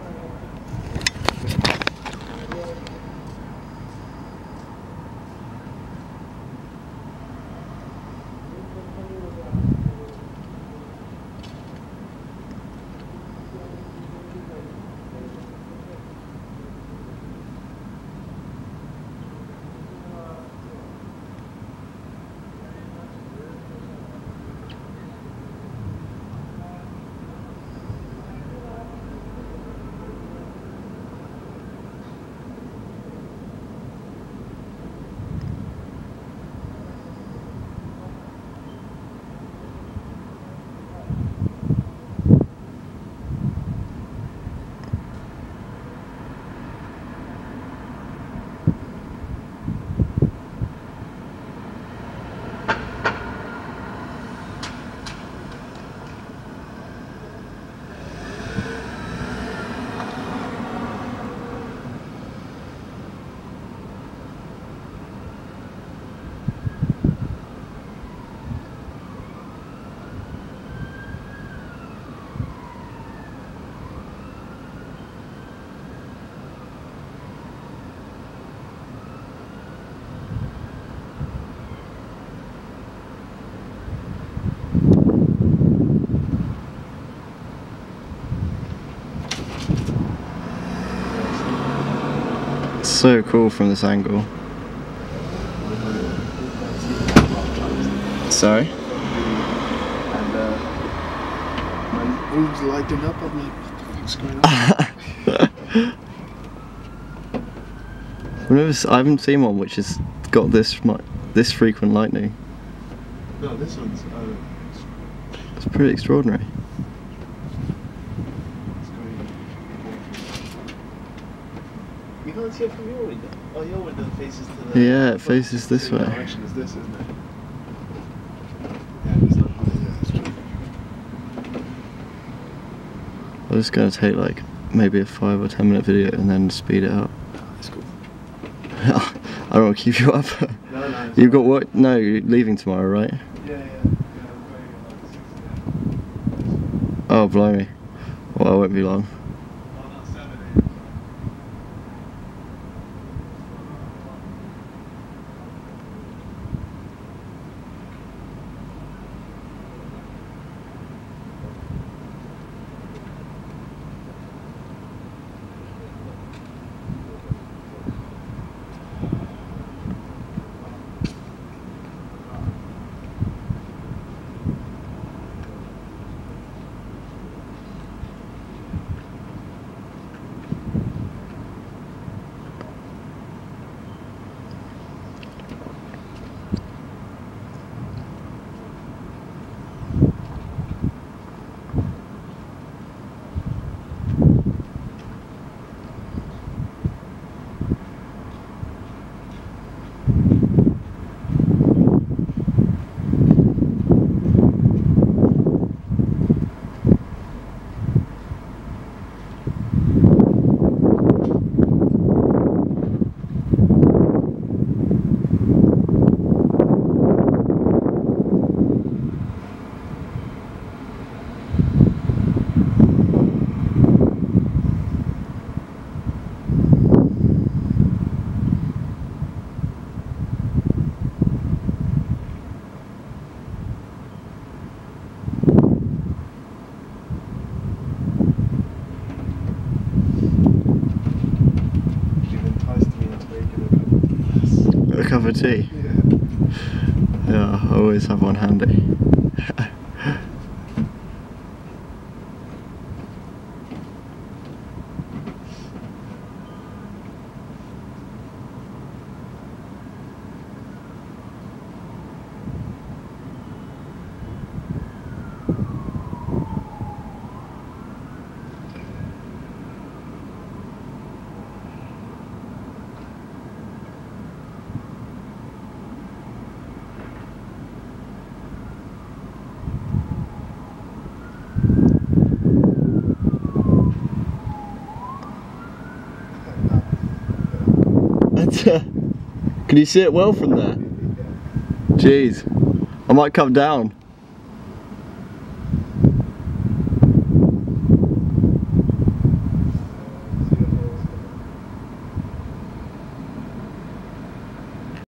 Thank you. So cool from this angle. Sorry? And uh, my room's lighting up. I'm like, what the fuck's going on? I've never, I haven't seen one which has got this mu- this frequent lightning. no, this one's. Uh, It's pretty extraordinary. it's going. You can't see it from your window. Oh, your window faces to the. Yeah, it faces this same way. direction as this, isn't it? Yeah, it's not. Yeah, that's true. I'm just gonna take like maybe a five or ten minute video and then speed it up. Oh, that's cool. I don't want to keep you up. No, no. You've got work? No, you're leaving tomorrow, right? Yeah, yeah. yeah I'm going at like six a.m. Oh, blimey. Well, I won't be long. Cup of. A tea. Yeah. Yeah, I always have one handy. Can you see it well from there? Jeez, I might come down.